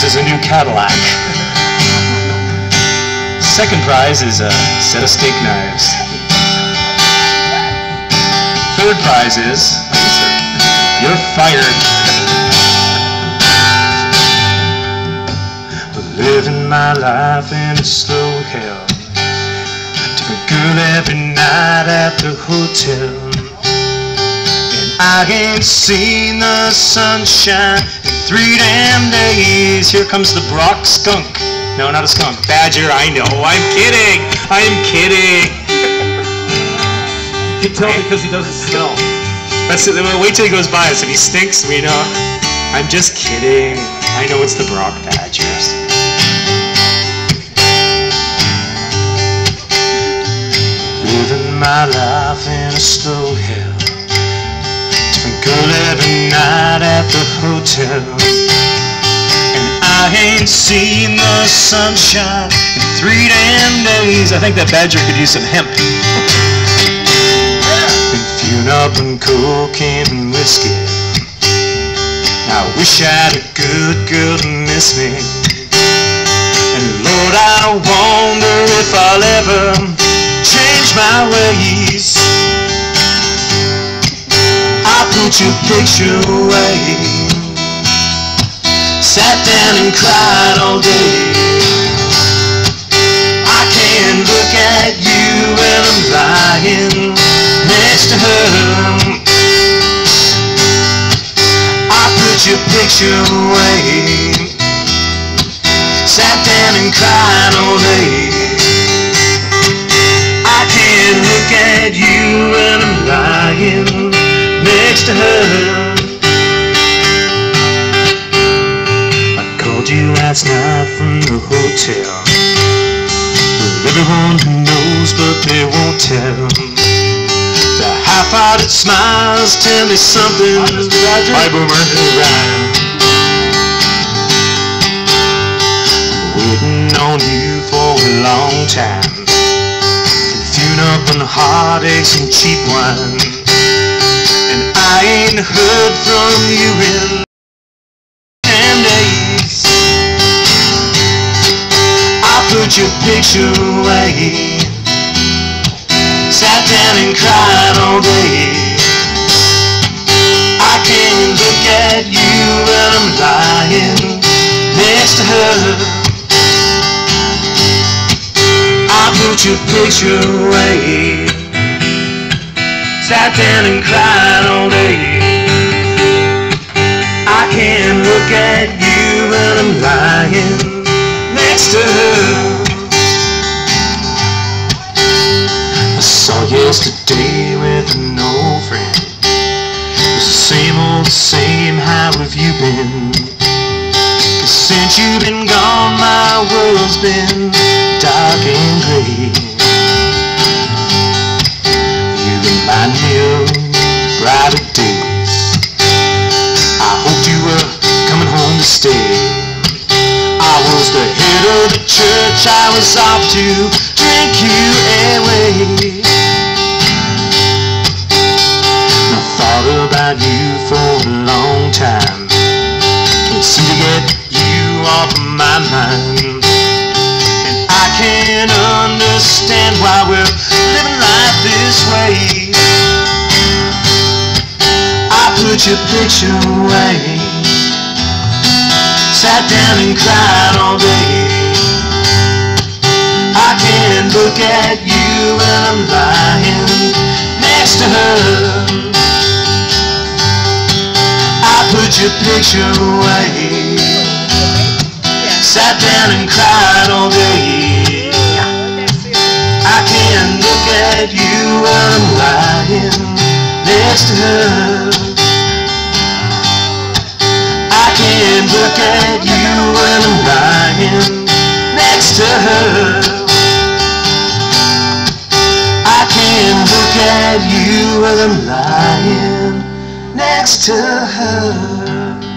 prize is a new Cadillac. Second prize is a set of steak knives. Third prize is you're fired. Living my life in a slow hell. Took a girl every night at the hotel. I ain't seen the sunshine in three damn days. Here comes the Brock skunk. No, not a skunk. Badger, I know. I'm kidding. I'm kidding. You can tell because he doesn't smell. That's it. Wait till he goes by us. If he stinks, we know. I'm just kidding. I know it's the Brock Badgers. Living my life in a slow hell. Every night at the hotel. And I ain't seen the sunshine in three damn days. I think that Badger could use some hemp. Been fewn up on cocaine and whiskey. I wish I had a good girl to miss me. And Lord, I wonder if I'll ever change my ways. Put your picture away. Sat down and cried all day. I can't look at you when I'm lying next to her. I put your picture away. Sat down and cried all day. To her. I called you last night from the hotel. Well, everyone who knows, but they won't tell. The half-hearted smiles tell me something. Hi, Boomer. Waiting on you for a long time. Fewn up on heartaches and cheap wine. Heard from you in ten days. I put your picture away. Sat down and cried all day. I can't look at you when I'm lying next to her. I put your picture away. Sat down and cried yesterday with an old friend. It's the same old same, how have you been? 'Cause since you've been gone, my world's been dark and gray. You remind me of brighter days. I hoped you were coming home to stay. I was the head of the church, I was off to drink you away. Mind. And I can't understand why we're living life this way. I put your picture away. Sat down and cried all day. I can't look at you when I'm lying next to her. I put your picture away. Sat down and cried all day. I can't look at you when I'm lying next to her. I can't look at you when I'm lying next to her. I can't look at you when I'm lying next to her.